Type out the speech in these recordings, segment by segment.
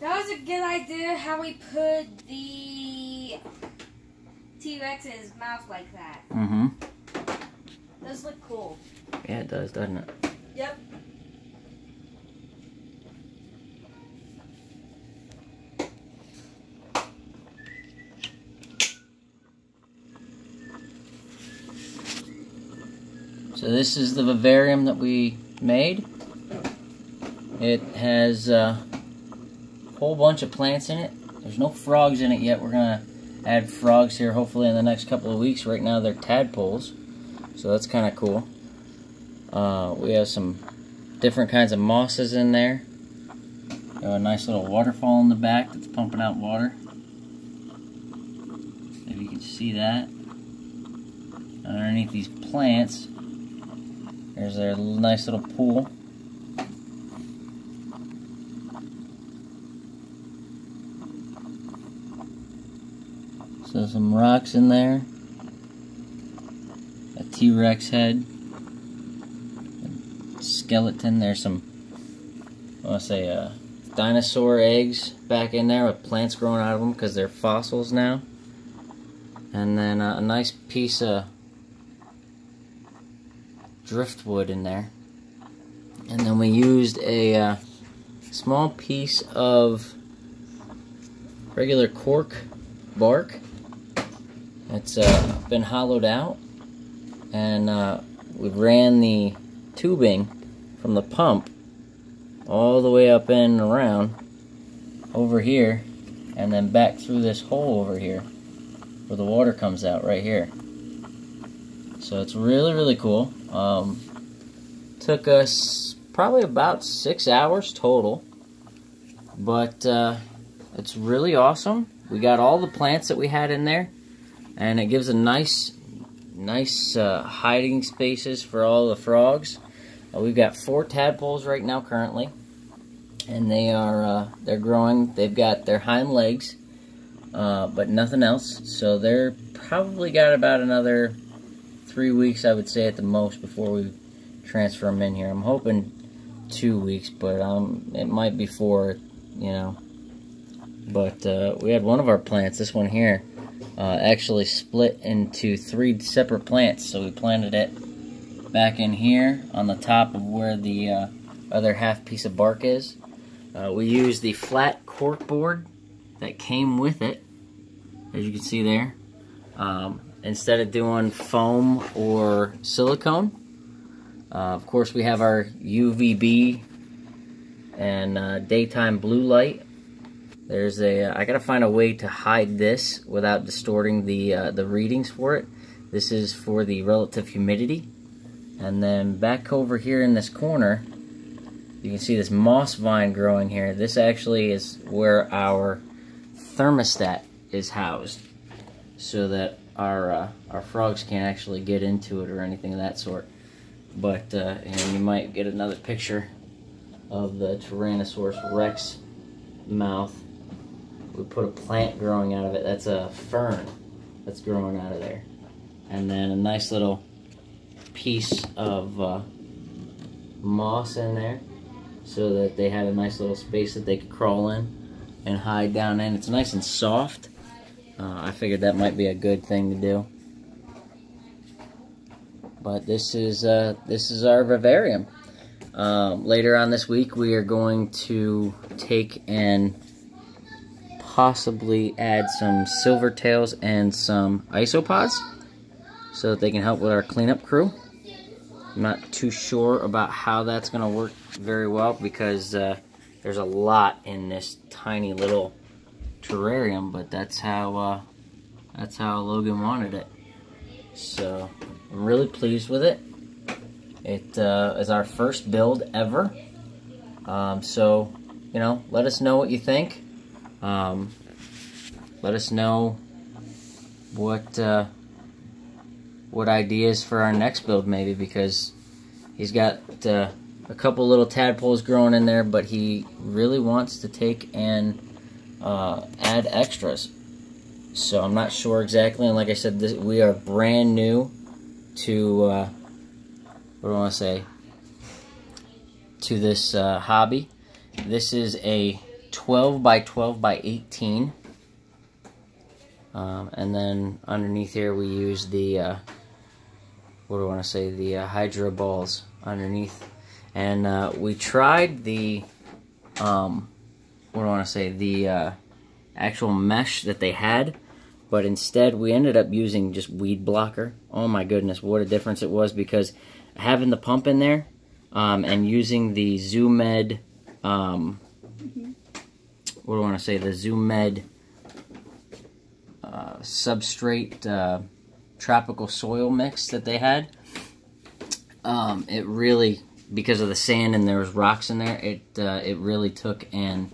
That was a good idea how we put the T-Rex's mouth like that. Mm-hmm. Does look cool. Yeah, it does, doesn't it? Yep. So this is the vivarium that we made. It has uh, whole bunch of plants in it. There's no frogs in it yet. We're gonna add frogs here hopefully in the next couple of weeks. Right now they're tadpoles, so that's kind of cool. Uh, we have some different kinds of mosses in there. A nice little waterfall in the back that's pumping out water. If you can see that. Underneath these plants, there's a nice little pool. So some rocks in there. A T-Rex head. A skeleton. There's some, I want to say, uh, dinosaur eggs back in there with plants growing out of them because they're fossils now. And then uh, a nice piece of driftwood in there. And then we used a uh, small piece of regular cork bark. It's uh, been hollowed out. And uh, we ran the tubing from the pump all the way up and around over here and then back through this hole over here where the water comes out right here. So it's really, really cool. Um, took us probably about six hours total, but uh, it's really awesome. We got all the plants that we had in there, and it gives a nice, nice uh, hiding spaces for all the frogs. Uh, we've got four tadpoles right now currently, and they are uh, they're growing. They've got their hind legs, uh, but nothing else. So they're probably got about another three weeks, I would say, at the most before we transfer them in here. I'm hoping two weeks, but um, it might be four, you know. But uh, we had one of our plants, this one here, uh, actually split into three separate plants. So we planted it back in here on the top of where the uh, other half piece of bark is. Uh, we used the flat cork board that came with it, as you can see there. Um, instead of doing foam or silicone. Uh, of course, we have our UVB and uh, daytime blue light. There's a. I gotta find a way to hide this without distorting the uh, the readings for it. This is for the relative humidity. And then back over here in this corner, you can see this moss vine growing here. This actually is where our thermostat is housed, so that our uh, our frogs can't actually get into it or anything of that sort. But uh, and you might get another picture of the Tyrannosaurus Rex mouth. We put a plant growing out of it. That's a fern that's growing out of there, and then a nice little piece of uh, moss in there, so that they had a nice little space that they could crawl in and hide down in. It's nice and soft uh, I figured that might be a good thing to do. But this is uh, this is our vivarium. Um, later on this week, we are going to take and possibly add some silver tails and some isopods so that they can help with our cleanup crew. I'm not too sure about how that's going to work very well because uh, there's a lot in this tiny little terrarium, but that's how uh, that's how Logan wanted it. So I'm really pleased with it. It uh, is our first build ever. Um, so you know, let us know what you think. Um, let us know what uh, what ideas for our next build maybe because he's got uh, a couple little tadpoles growing in there, but he really wants to take and uh, add extras. So I'm not sure exactly, and like I said, this, we are brand new to, uh, what do I want to say, to this uh, hobby. This is a 12 by 12 by 18. Um, and then underneath here we use the, uh, what do I want to say, the uh, Hydro balls underneath. And uh, we tried the, um, what do I want to say, the uh, actual mesh that they had. But instead we ended up using just weed blocker. Oh my goodness, what a difference it was because having the pump in there um, and using the ZooMed, um, what do I want to say, the ZooMed uh, substrate uh, tropical soil mix that they had. Um, it really, because of the sand and there was rocks in there, it uh, it really took and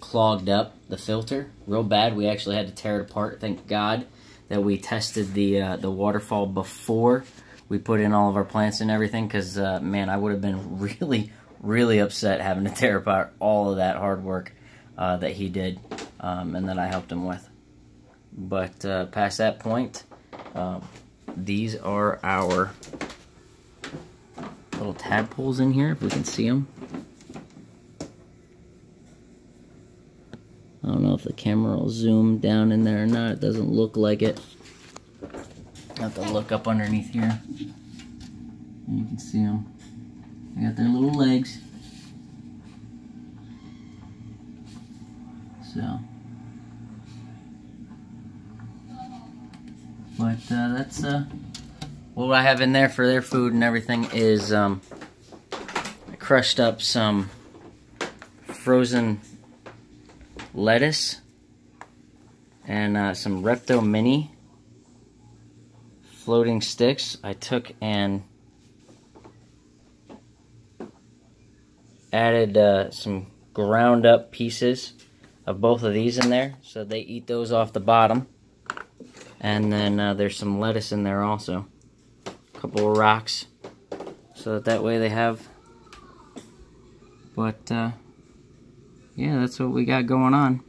clogged up the filter real bad. We actually had to tear it apart. Thank God that we tested the uh, the waterfall before we put in all of our plants and everything because uh, man i would have been really really upset having to tear apart all of that hard work uh, that he did um, and that i helped him with but uh, past that point um, these are our little tadpoles in here if we can see them I don't know if the camera will zoom down in there or not. It doesn't look like it. I have to look up underneath here. And you can see them. They got their little legs. So. But uh, that's uh, what I have in there for their food and everything is um, I crushed up some frozen lettuce and uh, some Repto Mini floating sticks. I took and added uh, some ground up pieces of both of these in there. So they eat those off the bottom. And then uh, there's some lettuce in there also. A couple of rocks. So that that way they have. But uh, yeah that's what we got going on.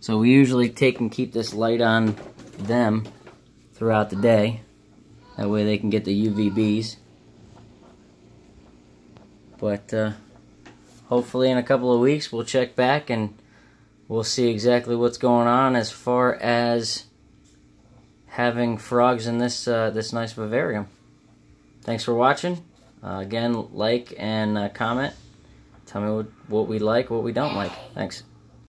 So we usually take and keep this light on them throughout the day. That way they can get the UVBs. But uh, hopefully in a couple of weeks we'll check back and we'll see exactly what's going on as far as having frogs in this uh, this nice vivarium. Thanks for watching. Uh, again, like and uh, comment. Tell me what, what we like, what we don't like. Thanks.